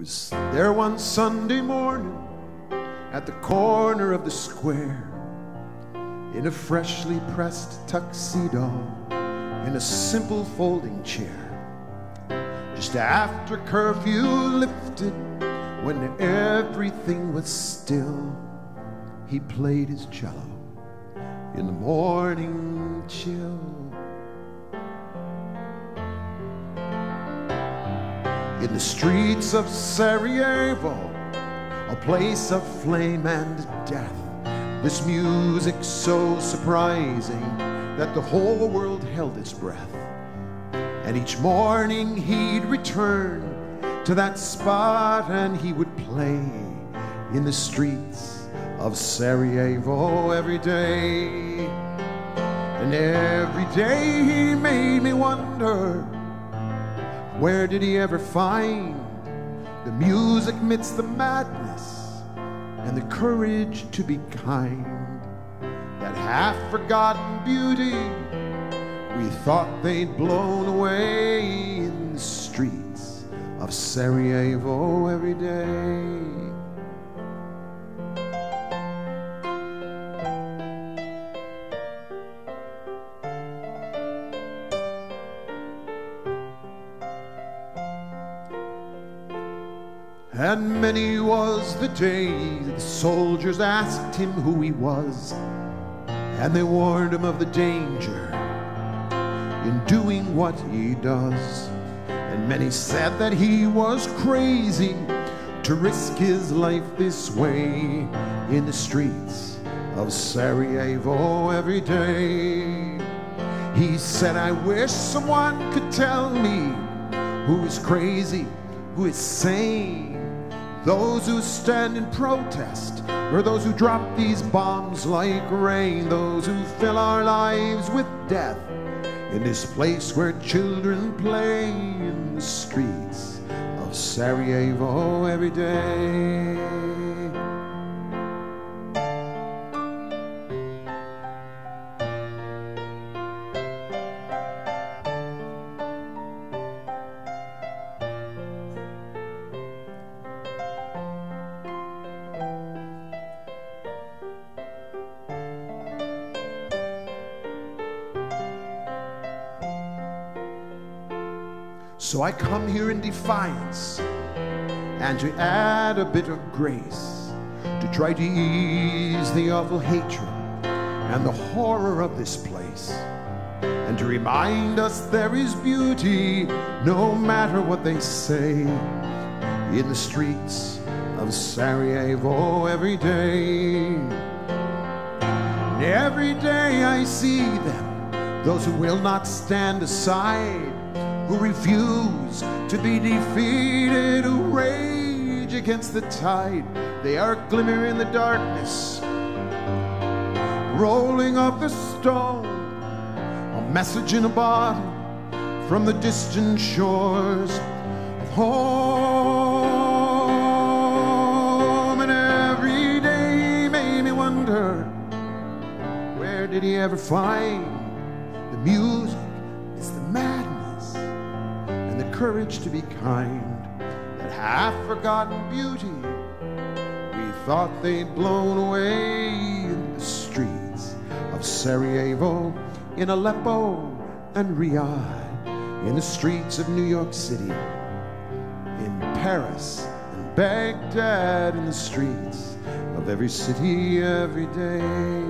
was there one Sunday morning at the corner of the square in a freshly pressed tuxedo in a simple folding chair. Just after curfew lifted, when everything was still, he played his cello in the morning chill. In the streets of Sarajevo, a place of flame and death, this music so surprising that the whole world held its breath. And each morning he'd return to that spot and he would play in the streets of Sarajevo every day. And every day he made me wonder where did he ever find the music amidst the madness and the courage to be kind? That half forgotten beauty we thought they'd blown away in the streets of Sarajevo every day. And many was the day the soldiers asked him who he was, and they warned him of the danger in doing what he does. And many said that he was crazy to risk his life this way in the streets of Sarajevo every day. He said, I wish someone could tell me who is crazy, who is sane. Those who stand in protest, or those who drop these bombs like rain, those who fill our lives with death in this place where children play in the streets of Sarajevo every day. So I come here in defiance and to add a bit of grace to try to ease the awful hatred and the horror of this place and to remind us there is beauty no matter what they say in the streets of Sarajevo every day. Every day I see them, those who will not stand aside who refuse to be defeated, who rage against the tide. They are a glimmer in the darkness, rolling off the stone, a message in a bottle from the distant shores of home. And every day made me wonder where did he ever find the music? Courage to be kind. That half forgotten beauty we thought they'd blown away in the streets of Sarajevo, in Aleppo and Riyadh, in the streets of New York City, in Paris and Baghdad, in the streets of every city every day.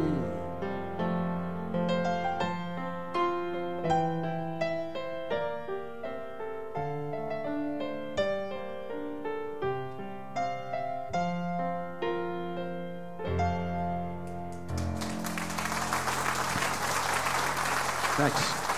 Thanks.